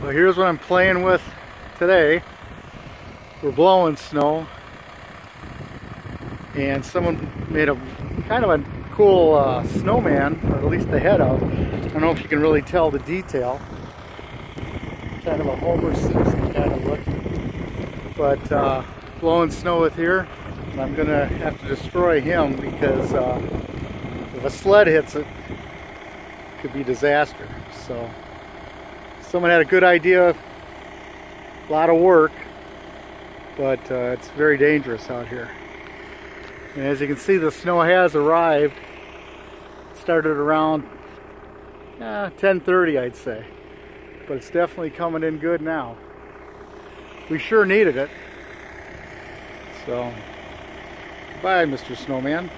Well, here's what I'm playing with today. We're blowing snow. And someone made a kind of a cool uh, snowman, or at least the head of. I don't know if you can really tell the detail. Kind of a Homer Simpson kind of look. But uh, blowing snow with here. And I'm going to have to destroy him because uh, if a sled hits it, it could be disaster. So someone had a good idea, a lot of work, but uh, it's very dangerous out here. And as you can see, the snow has arrived. It started around uh, 10.30, I'd say. But it's definitely coming in good now. We sure needed it. So, bye, Mr. Snowman.